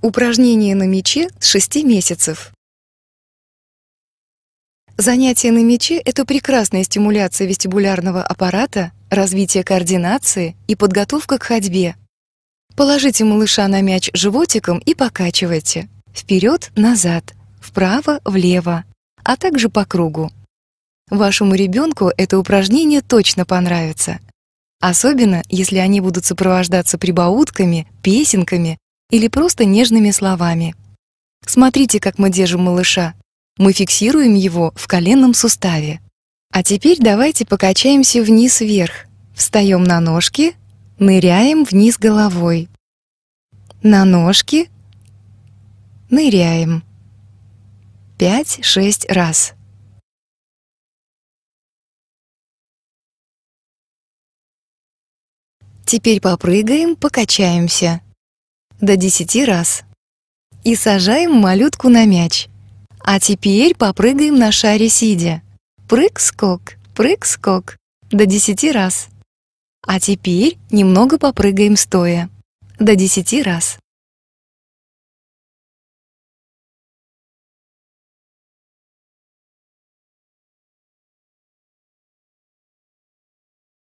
Упражнение на мяче с 6 месяцев. Занятие на мяче — это прекрасная стимуляция вестибулярного аппарата, развитие координации и подготовка к ходьбе. Положите малыша на мяч животиком и покачивайте. Вперед-назад, вправо-влево, а также по кругу. Вашему ребенку это упражнение точно понравится. Особенно, если они будут сопровождаться прибаутками, песенками или просто нежными словами. Смотрите, как мы держим малыша. Мы фиксируем его в коленном суставе. А теперь давайте покачаемся вниз-вверх. Встаем на ножки, ныряем вниз головой. На ножки, ныряем. 5-6 раз. Теперь попрыгаем, покачаемся до 10 раз. И сажаем малютку на мяч. А теперь попрыгаем на шаре сидя. Прыг-скок, прыг-скок. До 10 раз. А теперь немного попрыгаем стоя. До 10 раз.